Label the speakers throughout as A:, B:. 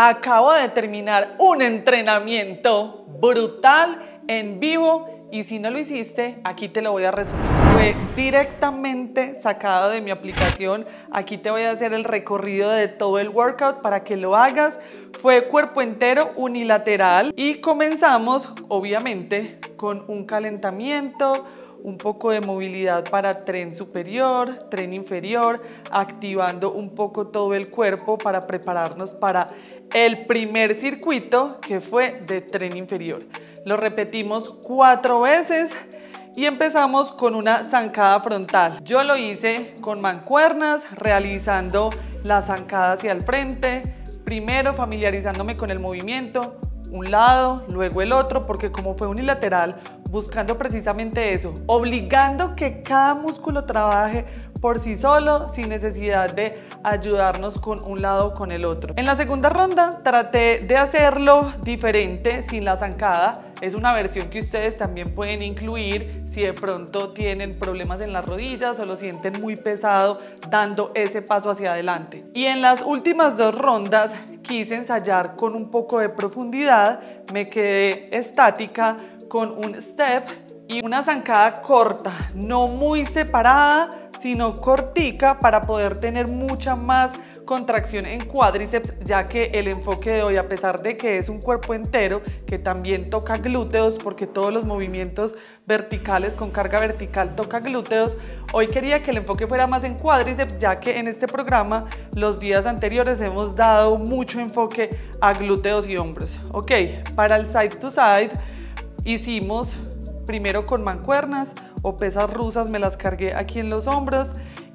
A: Acabo de terminar un entrenamiento brutal en vivo y si no lo hiciste, aquí te lo voy a resumir. Fue directamente sacado de mi aplicación. Aquí te voy a hacer el recorrido de todo el workout para que lo hagas. Fue cuerpo entero unilateral y comenzamos obviamente con un calentamiento, un poco de movilidad para tren superior, tren inferior, activando un poco todo el cuerpo para prepararnos para el primer circuito que fue de tren inferior. Lo repetimos cuatro veces y empezamos con una zancada frontal. Yo lo hice con mancuernas, realizando la zancada hacia el frente, primero familiarizándome con el movimiento, un lado, luego el otro, porque como fue unilateral, buscando precisamente eso, obligando que cada músculo trabaje por sí solo sin necesidad de ayudarnos con un lado o con el otro. En la segunda ronda traté de hacerlo diferente sin la zancada. Es una versión que ustedes también pueden incluir si de pronto tienen problemas en las rodillas o lo sienten muy pesado dando ese paso hacia adelante. Y en las últimas dos rondas quise ensayar con un poco de profundidad, me quedé estática con un step y una zancada corta, no muy separada, sino cortica para poder tener mucha más contracción en cuádriceps, ya que el enfoque de hoy, a pesar de que es un cuerpo entero, que también toca glúteos, porque todos los movimientos verticales con carga vertical toca glúteos, hoy quería que el enfoque fuera más en cuádriceps, ya que en este programa los días anteriores hemos dado mucho enfoque a glúteos y hombros. Ok, para el side to side, Hicimos primero con mancuernas o pesas rusas, me las cargué aquí en los hombros.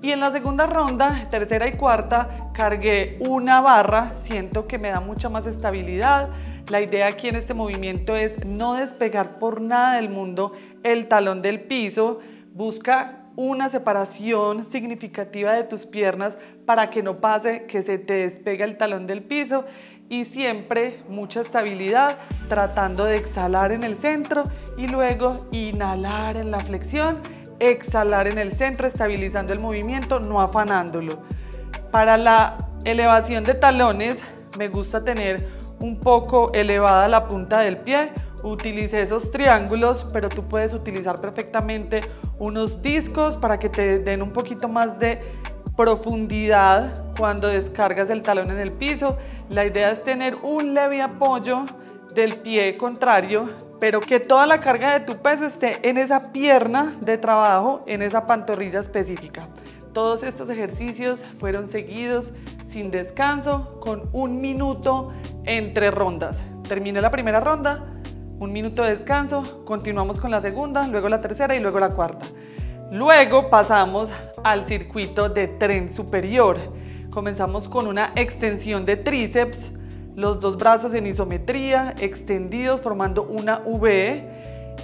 A: Y en la segunda ronda, tercera y cuarta, cargué una barra, siento que me da mucha más estabilidad. La idea aquí en este movimiento es no despegar por nada del mundo el talón del piso. Busca una separación significativa de tus piernas para que no pase que se te despegue el talón del piso y siempre mucha estabilidad tratando de exhalar en el centro y luego inhalar en la flexión, exhalar en el centro estabilizando el movimiento, no afanándolo. Para la elevación de talones me gusta tener un poco elevada la punta del pie, utilicé esos triángulos, pero tú puedes utilizar perfectamente unos discos para que te den un poquito más de profundidad cuando descargas el talón en el piso. La idea es tener un leve apoyo del pie contrario, pero que toda la carga de tu peso esté en esa pierna de trabajo, en esa pantorrilla específica. Todos estos ejercicios fueron seguidos sin descanso, con un minuto entre rondas. Terminé la primera ronda, un minuto de descanso, continuamos con la segunda, luego la tercera y luego la cuarta. Luego pasamos al circuito de tren superior. Comenzamos con una extensión de tríceps, los dos brazos en isometría, extendidos formando una V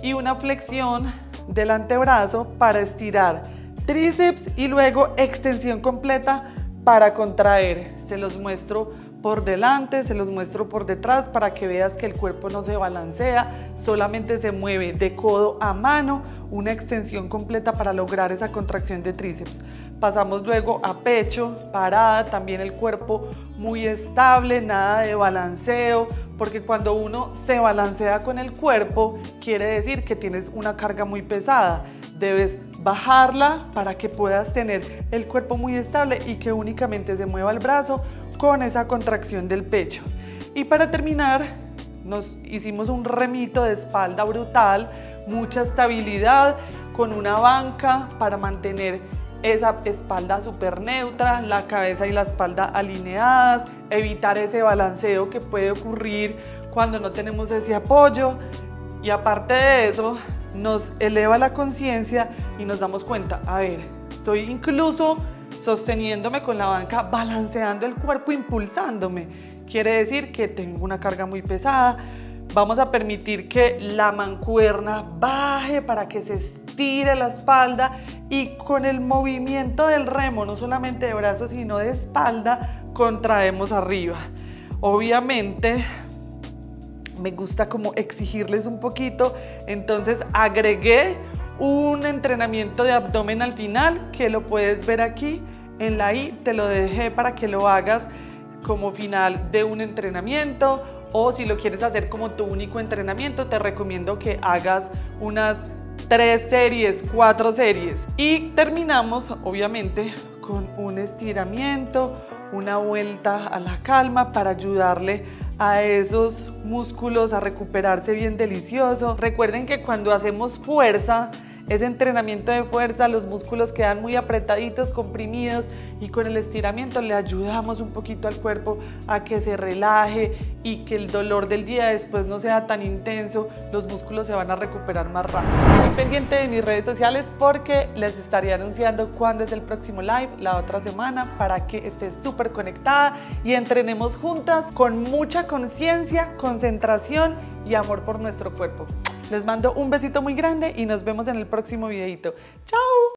A: y una flexión del antebrazo para estirar tríceps y luego extensión completa para contraer. Se los muestro por delante, se los muestro por detrás para que veas que el cuerpo no se balancea, solamente se mueve de codo a mano, una extensión completa para lograr esa contracción de tríceps. Pasamos luego a pecho, parada, también el cuerpo muy estable, nada de balanceo, porque cuando uno se balancea con el cuerpo, quiere decir que tienes una carga muy pesada. Debes bajarla para que puedas tener el cuerpo muy estable y que únicamente se mueva el brazo con esa contracción del pecho. Y para terminar, nos hicimos un remito de espalda brutal, mucha estabilidad con una banca para mantener esa espalda súper neutra, la cabeza y la espalda alineadas, evitar ese balanceo que puede ocurrir cuando no tenemos ese apoyo. Y aparte de eso, nos eleva la conciencia y nos damos cuenta, a ver, estoy incluso sosteniéndome con la banca, balanceando el cuerpo, impulsándome. Quiere decir que tengo una carga muy pesada. Vamos a permitir que la mancuerna baje para que se estire la espalda y con el movimiento del remo, no solamente de brazos, sino de espalda, contraemos arriba. Obviamente me gusta como exigirles un poquito, entonces agregué un entrenamiento de abdomen al final que lo puedes ver aquí en la I, te lo dejé para que lo hagas como final de un entrenamiento o si lo quieres hacer como tu único entrenamiento, te recomiendo que hagas unas tres series, cuatro series. Y terminamos, obviamente, con un estiramiento, una vuelta a la calma para ayudarle a esos músculos a recuperarse bien delicioso. Recuerden que cuando hacemos fuerza, ese entrenamiento de fuerza, los músculos quedan muy apretaditos, comprimidos y con el estiramiento le ayudamos un poquito al cuerpo a que se relaje y que el dolor del día después no sea tan intenso, los músculos se van a recuperar más rápido. Estoy pendiente de mis redes sociales porque les estaré anunciando cuándo es el próximo live la otra semana para que estés súper conectada y entrenemos juntas con mucha conciencia, concentración y amor por nuestro cuerpo. Les mando un besito muy grande y nos vemos en el próximo videito. ¡Chao!